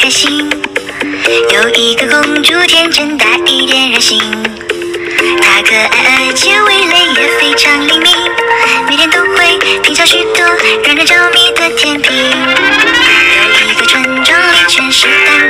开心，有一个公主天真大一点任性，她可爱而且味蕾也非常灵敏，每天都会品尝许多让人着迷的甜品，有一个村庄里全是蛋糕。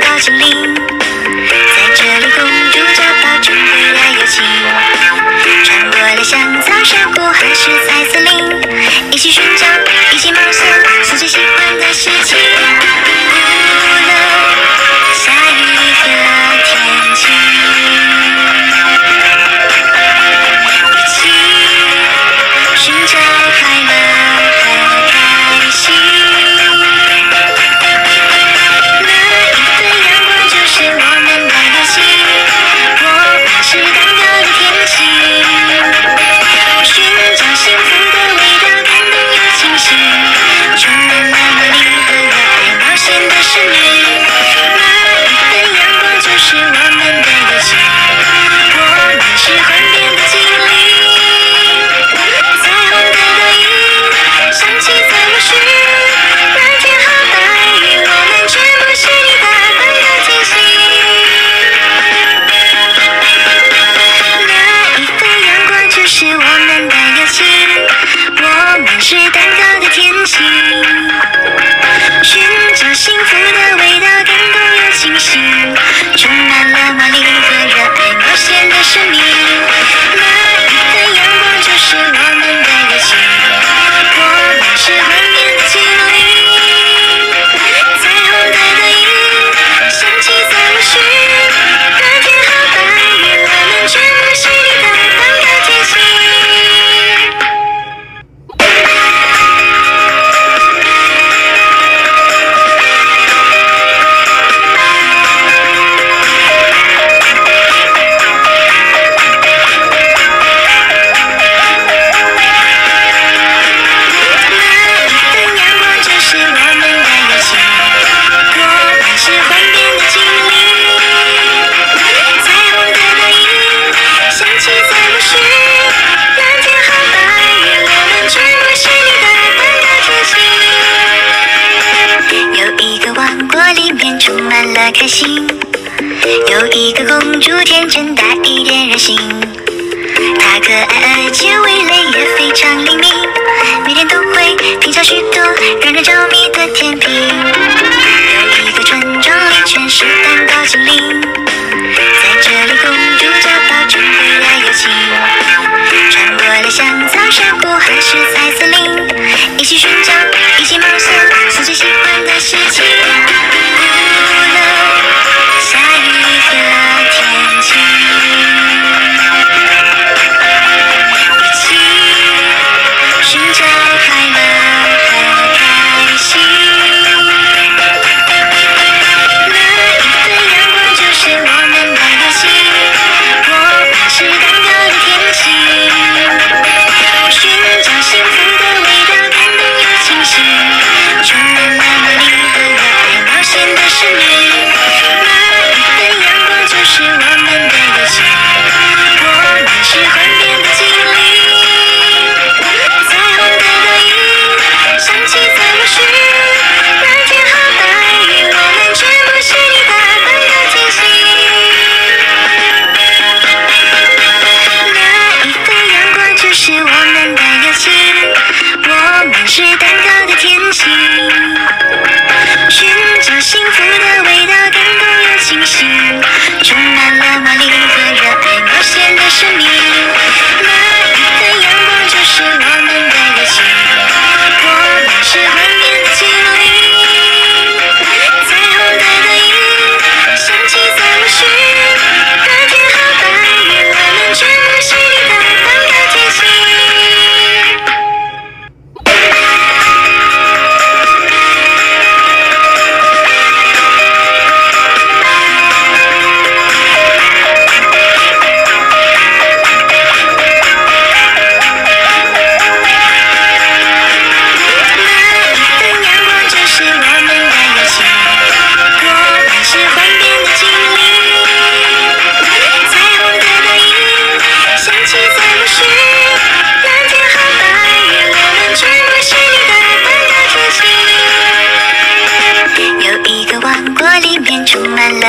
开心有一个公主天真带一点任性她可爱而且味蕾也非常灵敏每天都会品尝许多让人着迷的甜品有一个村庄里全是教て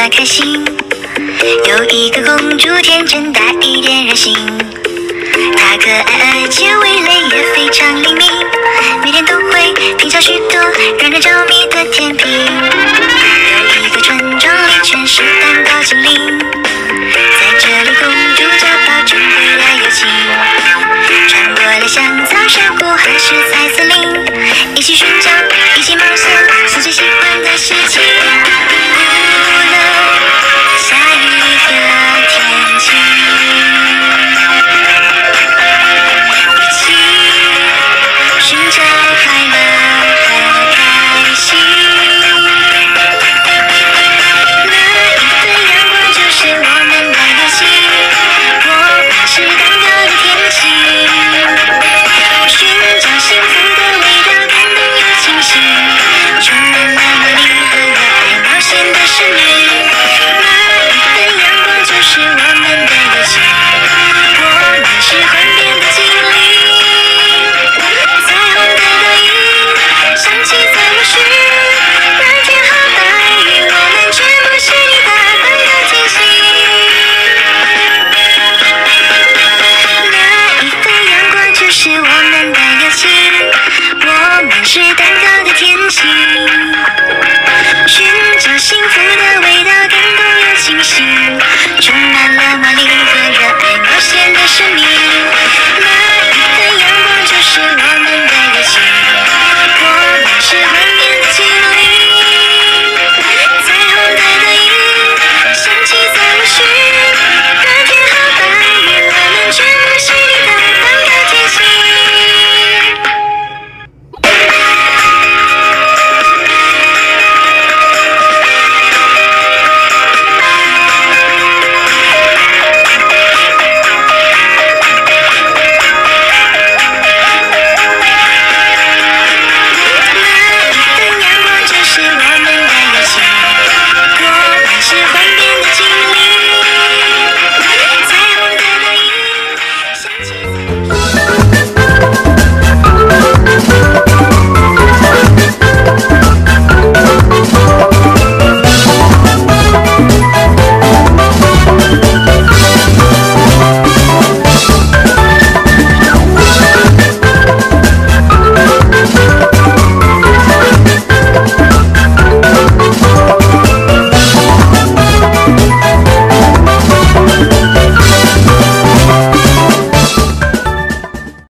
开心。有一个公主，天真带一点任性，她可爱而且味蕾也非常灵敏，每天都会品尝许多让人着迷的甜品。有一个村庄里全是蛋糕精灵，在这里公主找到真回来友情，穿过了香草山谷还是彩